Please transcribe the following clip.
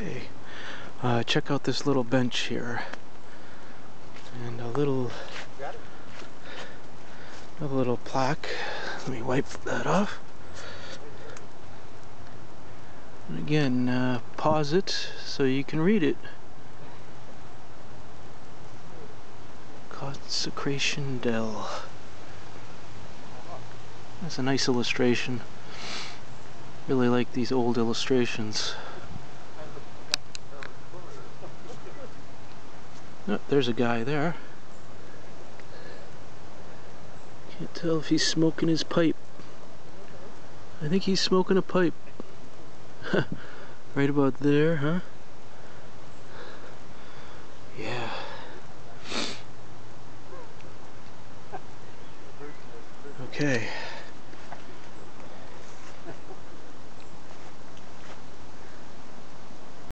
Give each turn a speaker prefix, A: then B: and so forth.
A: Okay, uh, check out this little bench here. And a little, a little plaque. Let me wipe that off. And again, uh, pause it so you can read it. Consecration Dell. That's a nice illustration. Really like these old illustrations. Oh, there's a guy there. Can't tell if he's smoking his pipe. I think he's smoking a pipe. right about there, huh? Yeah. Okay.